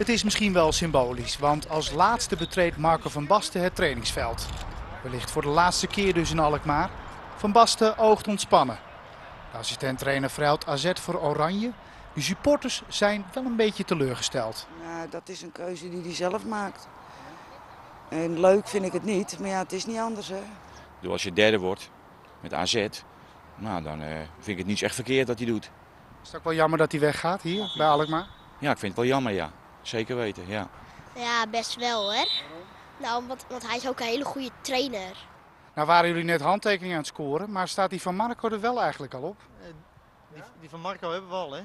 Het is misschien wel symbolisch, want als laatste betreedt Marco van Basten het trainingsveld. Wellicht voor de laatste keer dus in Alkmaar. Van Basten oogt ontspannen. De assistent-trainer verhuilt AZ voor Oranje. De supporters zijn wel een beetje teleurgesteld. Nou, dat is een keuze die hij zelf maakt. En leuk vind ik het niet, maar ja, het is niet anders hè. Dus als je derde wordt met AZ, nou, dan eh, vind ik het niet echt verkeerd dat hij doet. Is het ook wel jammer dat hij weggaat hier bij Alkmaar? Ja, ik vind het wel jammer, ja. Zeker weten, ja. Ja, best wel hè. Nou, want, want hij is ook een hele goede trainer. Nou waren jullie net handtekeningen aan het scoren, maar staat die van Marco er wel eigenlijk al op? Die, die van Marco hebben we al, hè?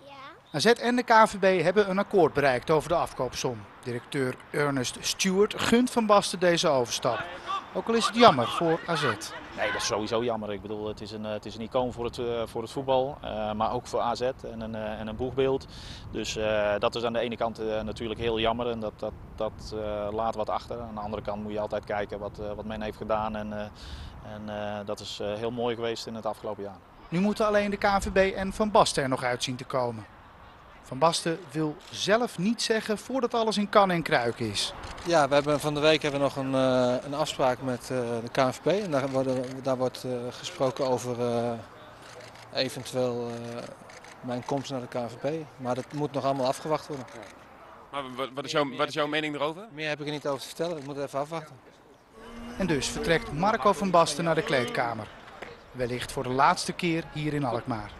Ja. AZ en de KVB hebben een akkoord bereikt over de afkoopsom. Directeur Ernest Stewart gunt Van Basten deze overstap. Ook al is het jammer voor AZ. Nee, dat is sowieso jammer. Ik bedoel, het is een, eh, het is een icoon voor het, eh, voor het voetbal, eh, maar ook voor AZ en een, en een boegbeeld. Dus dat is aan de ene kant natuurlijk heel jammer en dat, dat, dat laat wat achter. Aan de andere kant moet je altijd kijken wat, wat men heeft gedaan en, en dat is heel mooi geweest in het afgelopen jaar. Nu moeten alleen de KVB en Van Basten er nog uit zien te komen. Van Basten wil zelf niet zeggen voordat alles in kan en kruik is. Ja, we hebben van de week hebben we nog een, eh, een afspraak met eh, de KNVB. En daar, worden, daar wordt eh, gesproken over eh, eventueel eh, mijn komst naar de KNVB. Maar dat moet nog allemaal afgewacht worden. Maar wat, wat, is jouw, wat is jouw mening erover? Meer heb ik er niet over te vertellen, ik moet even afwachten. En dus vertrekt Marco van Basten naar de kleedkamer. Wellicht voor de laatste keer hier in Alkmaar.